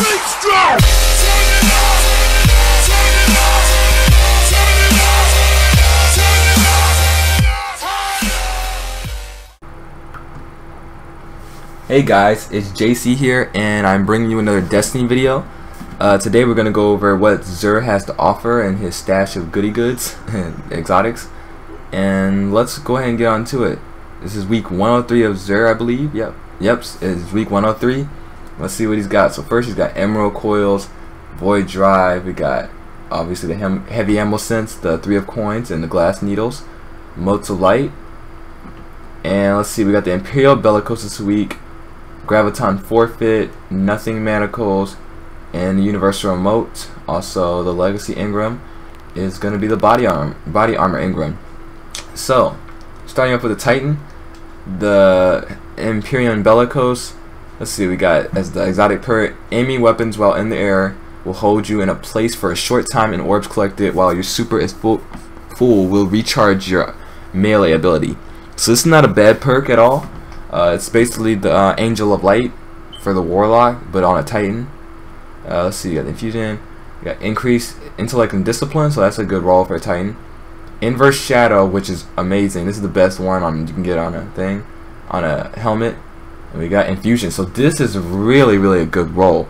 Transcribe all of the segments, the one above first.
Hey guys, it's JC here, and I'm bringing you another Destiny video. Uh, today we're going to go over what Xur has to offer and his stash of goody goods and exotics. And let's go ahead and get on to it. This is week 103 of Xur, I believe. Yep, yep, it's week 103. Let's see what he's got. So first he's got Emerald Coils, Void Drive, we got obviously the hem Heavy Ammo Synth, the Three of Coins, and the Glass Needles, Motes of Light. And let's see, we got the Imperial Bellicose this week, Graviton Forfeit, Nothing Manacles, and the Universal Remote. Also, the Legacy Engram is going to be the Body Armor, Body Armor Engram. So, starting off with the Titan, the Imperial Bellicose. Let's see, we got as the exotic perk, aiming weapons while in the air will hold you in a place for a short time and orbs collected while your super is full, full will recharge your melee ability. So this is not a bad perk at all. Uh, it's basically the uh, Angel of Light for the Warlock, but on a Titan. Uh, let's see, you got Infusion, you got Increase Intellect and Discipline, so that's a good roll for a Titan. Inverse Shadow, which is amazing. This is the best one on you can get on a thing, on a helmet. And we got Infusion, so this is really, really a good roll.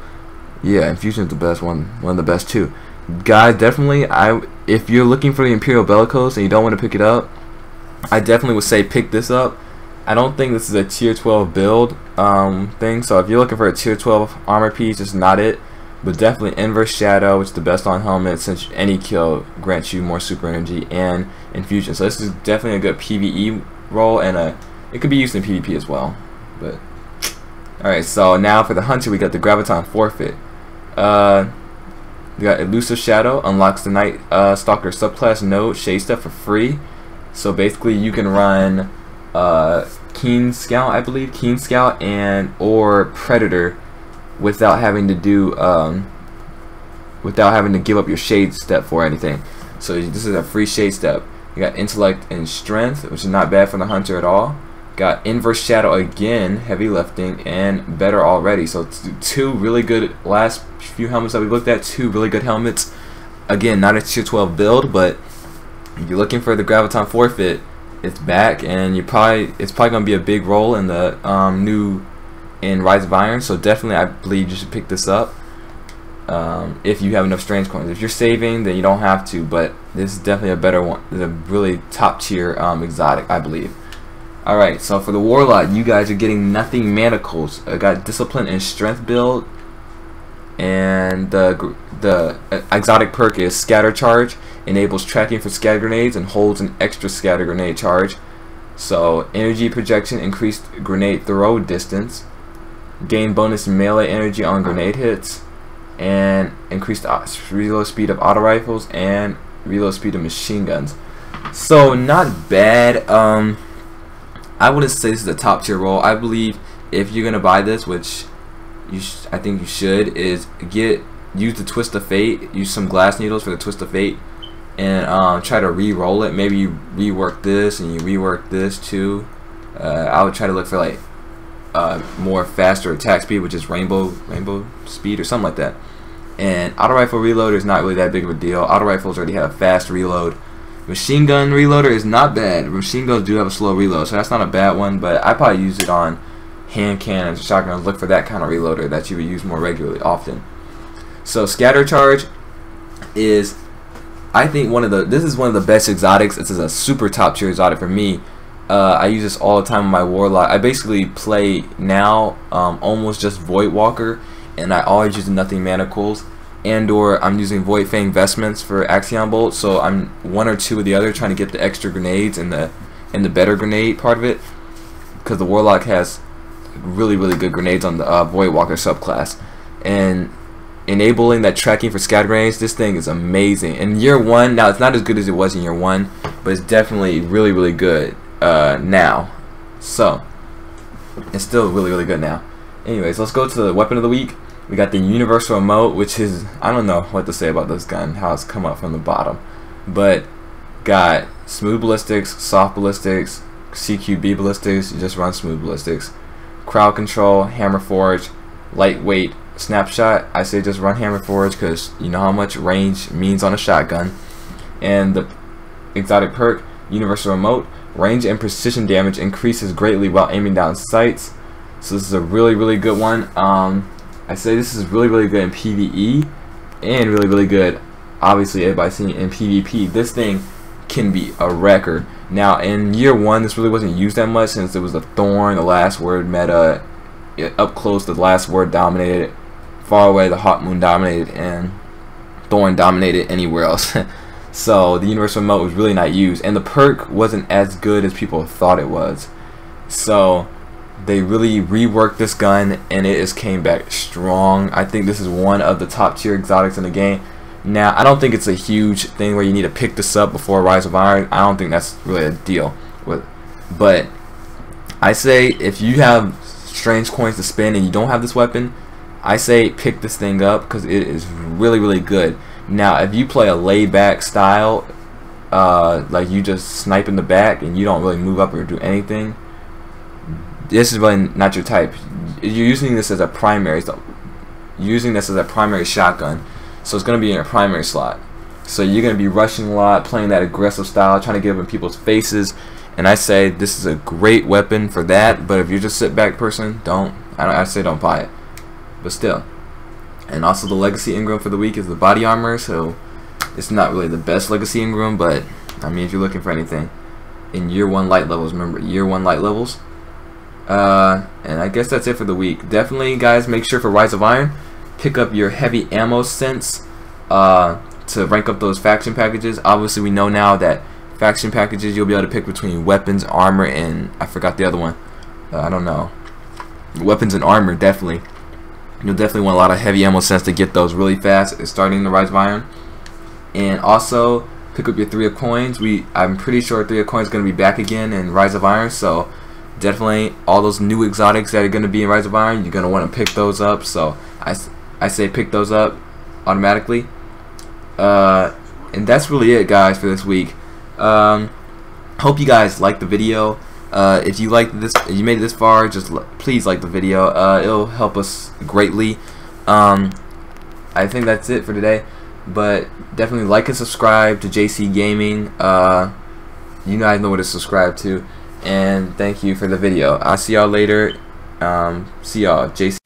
Yeah, Infusion is the best one, one of the best too. Guys, definitely, I if you're looking for the Imperial Bellicose and you don't want to pick it up, I definitely would say pick this up. I don't think this is a tier 12 build um, thing, so if you're looking for a tier 12 armor piece, it's not it. But definitely Inverse Shadow, which is the best on helmet, since any kill grants you more super energy and infusion. So this is definitely a good PvE roll, and a it could be used in PvP as well. But alright, so now for the Hunter, we got the Graviton Forfeit. Uh, we got Elusive Shadow, unlocks the Night uh, Stalker subclass node Shade Step for free. So basically, you can run uh, Keen Scout, I believe, Keen Scout, and or Predator without having to do um, without having to give up your shade step for anything. So this is a free shade step. You got intellect and strength, which is not bad for the hunter at all. Got inverse shadow again, heavy lifting, and better already. So two really good last few helmets that we looked at. Two really good helmets. Again, not a tier 12 build, but if you're looking for the graviton forfeit. It's back, and you probably it's probably gonna be a big role in the um, new in Rise of Iron, so definitely I believe you should pick this up um, if you have enough strange coins. If you're saving, then you don't have to, but this is definitely a better one. A really top tier um, exotic, I believe. Alright, so for the Warlock, you guys are getting nothing manacles. I got Discipline and Strength build, and the, the uh, exotic perk is Scatter Charge. Enables tracking for scatter grenades and holds an extra scatter grenade charge. So, energy projection, increased grenade throw distance, gain bonus melee energy on grenade hits, and increased reload speed of auto rifles and reload speed of machine guns. So not bad. Um, I wouldn't say this is a top tier roll. I believe if you're gonna buy this, which you I think you should, is get use the twist of fate. Use some glass needles for the twist of fate, and um, try to re-roll it. Maybe you rework this and you rework this too. Uh, I would try to look for like uh, more faster attack speed, which is rainbow rainbow speed or something like that. And auto rifle reload is not really that big of a deal. Auto rifles already have a fast reload. Machine gun reloader is not bad. Machine guns do have a slow reload, so that's not a bad one. But I probably use it on hand cannons, shotguns. Look for that kind of reloader that you would use more regularly, often. So scatter charge is, I think one of the. This is one of the best exotics. This is a super top tier exotic for me uh, I use this all the time in my Warlock. I basically play now um, almost just Void Walker, and I always use Nothing Manacles, and or I'm using Void Fang Vestments for Axion Bolt, so I'm one or two of the other trying to get the extra grenades and the and the better grenade part of it, because the Warlock has really really good grenades on the uh, Void Walker subclass, and enabling that tracking for scatter grenades, this thing is amazing. In year one, now it's not as good as it was in year one, but it's definitely really really good uh, now. So, it's still really, really good now. Anyways, let's go to the weapon of the week. We got the universal remote, which is, I don't know what to say about this gun, how it's come up from the bottom. But, got smooth ballistics, soft ballistics, CQB ballistics, you just run smooth ballistics. Crowd control, hammer forge, lightweight, snapshot, I say just run Hammer Forge because you know how much range means on a shotgun. And the exotic perk, Universal Remote, range and precision damage increases greatly while aiming down sights. So this is a really, really good one. Um, I say this is really, really good in PvE and really, really good, obviously, everybody's seen in PvP. This thing can be a record. Now, in year one, this really wasn't used that much since it was the Thorn, the last word meta. Uh, it, up close, the last word dominated. Far away, the Hawkmoon dominated, and Thorn dominated anywhere else. so the Universal Remote was really not used, and the perk wasn't as good as people thought it was. So they really reworked this gun, and it has came back strong. I think this is one of the top tier exotics in the game. Now, I don't think it's a huge thing where you need to pick this up before Rise of Iron. I don't think that's really a deal. With, but I say if you have strange coins to spend and you don't have this weapon, I say pick this thing up because it is really, really good. Now, if you play a laid back style, uh, like you just snipe in the back and you don't really move up or do anything, this is really not your type. You're using this as a primary, using this as a primary shotgun, so it's going to be in your primary slot. So you're going to be rushing a lot, playing that aggressive style, trying to get up in people's faces. And I say this is a great weapon for that. But if you're just sit back person, don't. I, don't, I say don't buy it. But still. And also the legacy Engram for the week is the body armor. So it's not really the best legacy Engram, but I mean if you're looking for anything in year one light levels, remember year one light levels. Uh, and I guess that's it for the week. Definitely, guys, make sure for Rise of Iron, pick up your heavy ammo synth uh, to rank up those faction packages. Obviously, we know now that faction packages you'll be able to pick between weapons, armor, and I forgot the other one. Uh, I don't know. Weapons and armor, definitely. You'll definitely want a lot of heavy ammo synth to get those really fast, starting the Rise of Iron. And also, pick up your three of coins. We, I'm pretty sure three of coins is going to be back again in Rise of Iron, so definitely all those new exotics that are going to be in Rise of Iron, you're going to want to pick those up. So I, I say pick those up automatically. Uh, and that's really it, guys, for this week. Um, hope you guys liked the video. Uh, if you like this, if you made it this far, just please like the video. Uh, it'll help us greatly. Um, I think that's it for today. But definitely like and subscribe to JC Gaming. Uh, you guys know what to subscribe to and thank you for the video. I'll see y'all later. Um, see y'all. JC.